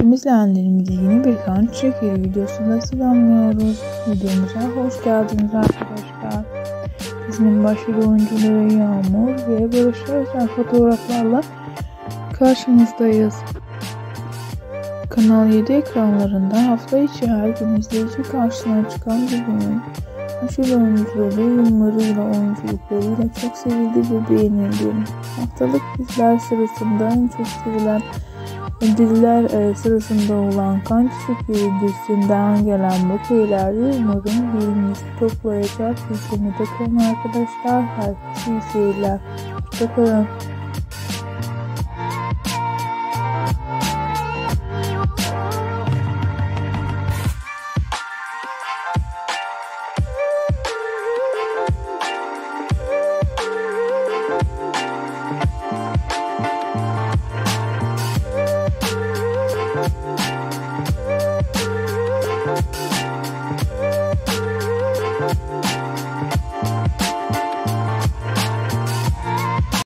Tüm izleyenlerimizi yeni bir kan çekeri videosunda selamlıyoruz. Videomuza hoş geldiniz arkadaşlar. Dizinin başrol oyuncuları Yağmur ve Barış Özcan fotoğraflarla karşınızdayız. Kanal 7 ekranlarında hafta içi her gün izleyici karşısına çıkan dizinin başrol oyuncuları yorumlarıyla oyunculuklarıyla çok sevildi ve beğenildi. Haftalık diziler sırasında en çok sevilen Diziler e, sırasında olan Kan Çiçekleri dizisinden gelen bu köyleri umarım bilginizi toplayacak. İzlemede kalın arkadaşlar. Herkese iyi seyirler. Hoşçakalın.